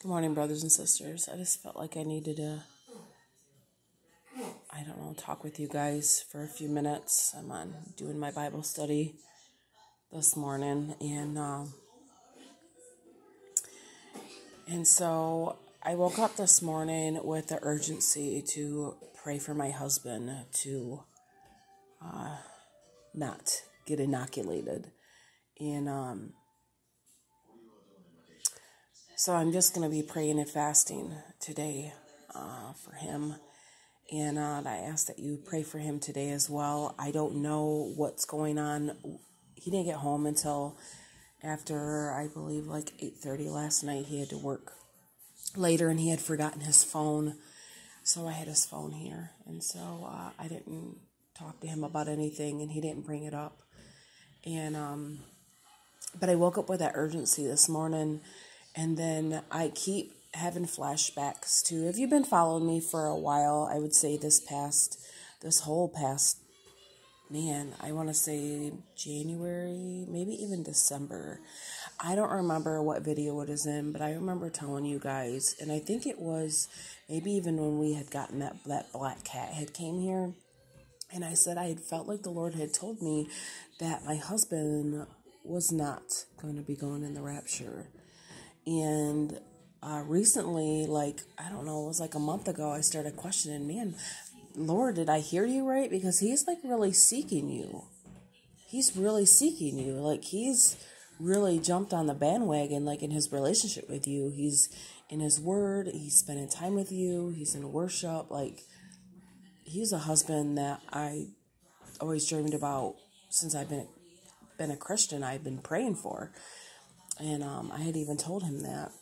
Good morning, brothers and sisters. I just felt like I needed to, I don't know, talk with you guys for a few minutes. I'm on doing my Bible study this morning, and um, and so I woke up this morning with the urgency to pray for my husband to uh, not get inoculated, and um, so I'm just going to be praying and fasting today uh, for him. And uh, I ask that you pray for him today as well. I don't know what's going on. He didn't get home until after I believe like 8:30 last night. He had to work later and he had forgotten his phone. So I had his phone here. And so uh, I didn't talk to him about anything and he didn't bring it up. And um but I woke up with that urgency this morning and then I keep having flashbacks to, have you've been following me for a while? I would say this past, this whole past, man, I want to say January, maybe even December. I don't remember what video it is in, but I remember telling you guys, and I think it was maybe even when we had gotten that, that black cat had came here. And I said I had felt like the Lord had told me that my husband was not going to be going in the rapture. And uh, recently, like, I don't know, it was like a month ago, I started questioning, man, Lord, did I hear you right? Because he's like really seeking you. He's really seeking you. Like, he's really jumped on the bandwagon, like, in his relationship with you. He's in his word, he's spending time with you, he's in worship. Like, he's a husband that I always dreamed about since I've been been a Christian. I've been praying for. And um, I had even told him that.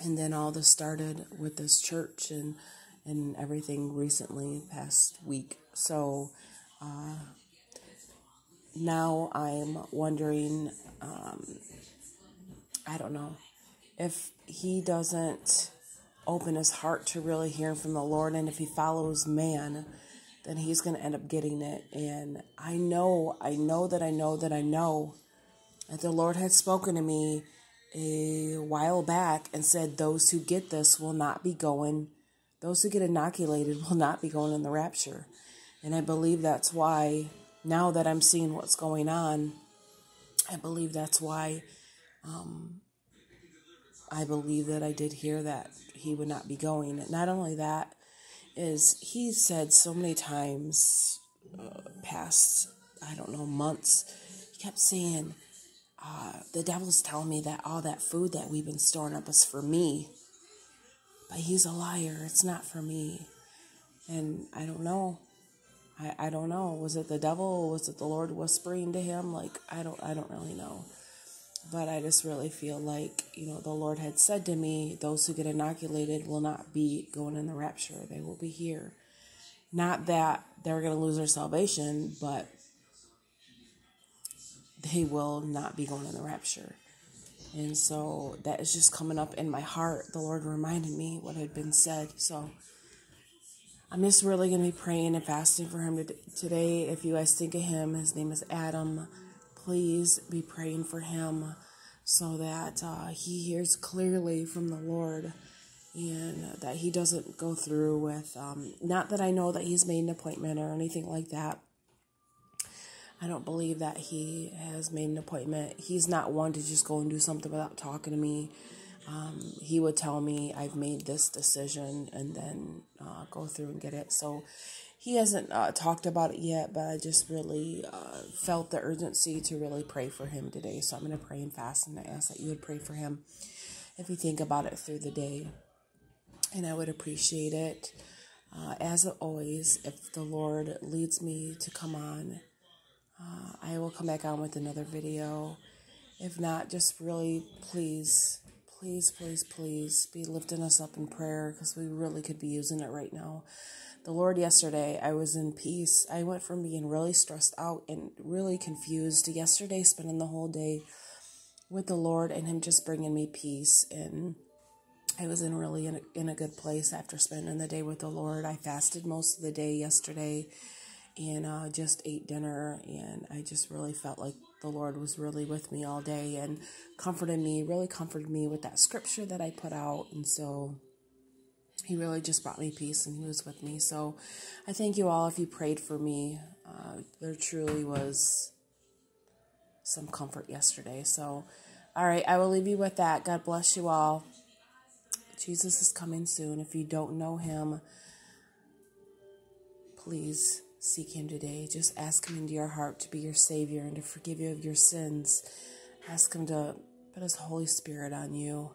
And then all this started with this church and and everything recently past week. So uh, now I'm wondering. Um, I don't know if he doesn't open his heart to really hearing from the Lord, and if he follows man, then he's going to end up getting it. And I know, I know that I know that I know that the Lord had spoken to me a while back and said, Those who get this will not be going, those who get inoculated will not be going in the rapture. And I believe that's why, now that I'm seeing what's going on, I believe that's why um, I believe that I did hear that he would not be going. And not only that, is he said so many times uh, past, I don't know, months, he kept saying, uh, the devil's telling me that all that food that we've been storing up is for me. But he's a liar. It's not for me. And I don't know. I, I don't know. Was it the devil? Was it the Lord whispering to him? Like I don't I don't really know. But I just really feel like, you know, the Lord had said to me, those who get inoculated will not be going in the rapture. They will be here. Not that they're going to lose their salvation, but they will not be going in the rapture. And so that is just coming up in my heart. The Lord reminded me what had been said. So I'm just really going to be praying and fasting for him today. If you guys think of him, his name is Adam. Please be praying for him so that uh, he hears clearly from the Lord and that he doesn't go through with, um, not that I know that he's made an appointment or anything like that I don't believe that he has made an appointment. He's not one to just go and do something without talking to me. Um, he would tell me I've made this decision and then uh, go through and get it. So he hasn't uh, talked about it yet, but I just really uh, felt the urgency to really pray for him today. So I'm going to pray and fast and I ask that you would pray for him if you think about it through the day. And I would appreciate it. Uh, as always, if the Lord leads me to come on I will come back on with another video. If not, just really please, please, please, please be lifting us up in prayer because we really could be using it right now. The Lord, yesterday, I was in peace. I went from being really stressed out and really confused to yesterday spending the whole day with the Lord and Him just bringing me peace. And I was in really in a, in a good place after spending the day with the Lord. I fasted most of the day yesterday and uh, just ate dinner. And I just really felt like the Lord was really with me all day and comforted me, really comforted me with that scripture that I put out. And so he really just brought me peace and he was with me. So I thank you all if you prayed for me. Uh, there truly was some comfort yesterday. So, all right, I will leave you with that. God bless you all. Jesus is coming soon. If you don't know him, please seek him today. Just ask him into your heart to be your Savior and to forgive you of your sins. Ask him to put his Holy Spirit on you.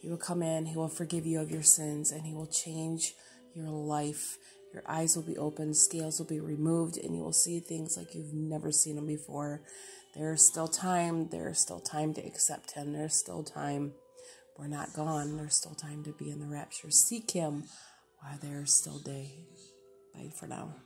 He will come in, he will forgive you of your sins, and he will change your life. Your eyes will be opened, scales will be removed, and you will see things like you've never seen them before. There's still time. There's still time to accept him. There's still time. We're not gone. There's still time to be in the rapture. Seek him while there's still day. Bye for now.